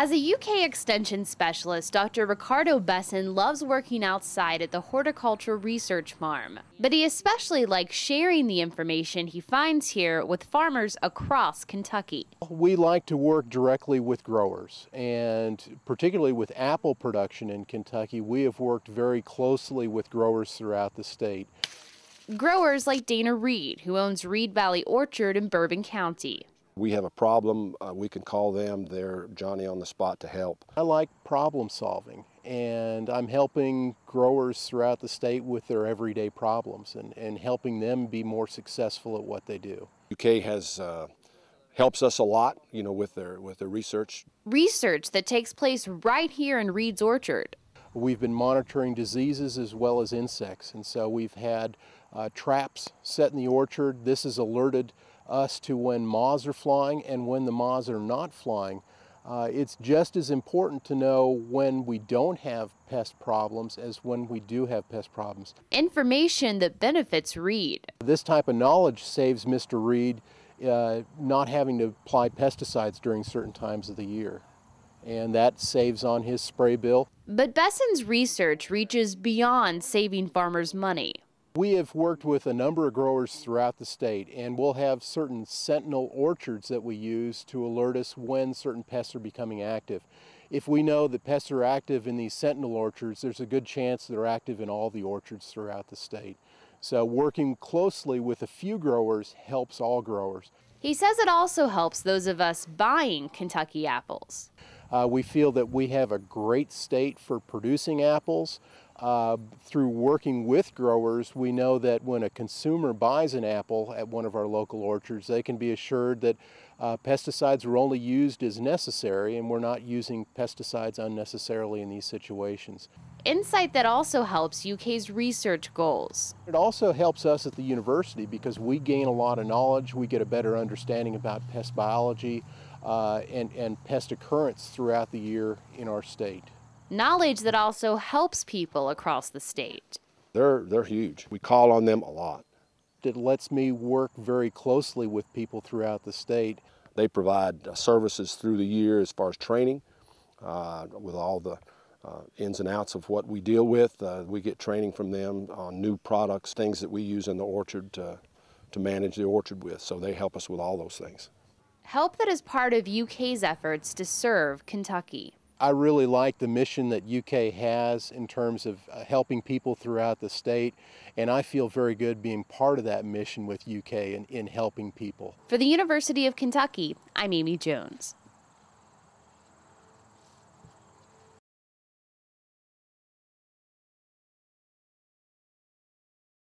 As a UK Extension Specialist, Dr. Ricardo Bessin loves working outside at the Horticulture Research Farm, but he especially likes sharing the information he finds here with farmers across Kentucky. We like to work directly with growers, and particularly with apple production in Kentucky, we have worked very closely with growers throughout the state. Growers like Dana Reed, who owns Reed Valley Orchard in Bourbon County we have a problem, uh, we can call them. They're Johnny on the spot to help. I like problem solving, and I'm helping growers throughout the state with their everyday problems and, and helping them be more successful at what they do. UK has uh, helps us a lot, you know, with their with their research. Research that takes place right here in Reed's Orchard. We've been monitoring diseases as well as insects, and so we've had uh, traps set in the orchard. This has alerted us to when moths are flying and when the moths are not flying. Uh, it's just as important to know when we don't have pest problems as when we do have pest problems. Information that benefits Reed. This type of knowledge saves Mr. Reed uh, not having to apply pesticides during certain times of the year. And that saves on his spray bill. But Bessin's research reaches beyond saving farmers money. We have worked with a number of growers throughout the state and we'll have certain sentinel orchards that we use to alert us when certain pests are becoming active. If we know that pests are active in these sentinel orchards, there's a good chance they're active in all the orchards throughout the state. So working closely with a few growers helps all growers. He says it also helps those of us buying Kentucky apples. Uh, we feel that we have a great state for producing apples. Uh, through working with growers, we know that when a consumer buys an apple at one of our local orchards, they can be assured that uh, pesticides are only used as necessary and we're not using pesticides unnecessarily in these situations. Insight that also helps UK's research goals. It also helps us at the university because we gain a lot of knowledge, we get a better understanding about pest biology uh, and, and pest occurrence throughout the year in our state knowledge that also helps people across the state. They're, they're huge. We call on them a lot. It lets me work very closely with people throughout the state. They provide uh, services through the year as far as training uh, with all the uh, ins and outs of what we deal with. Uh, we get training from them on new products, things that we use in the orchard to, to manage the orchard with. So they help us with all those things. Help that is part of UK's efforts to serve Kentucky. I really like the mission that UK has in terms of uh, helping people throughout the state, and I feel very good being part of that mission with UK in, in helping people. For the University of Kentucky, I'm Amy Jones.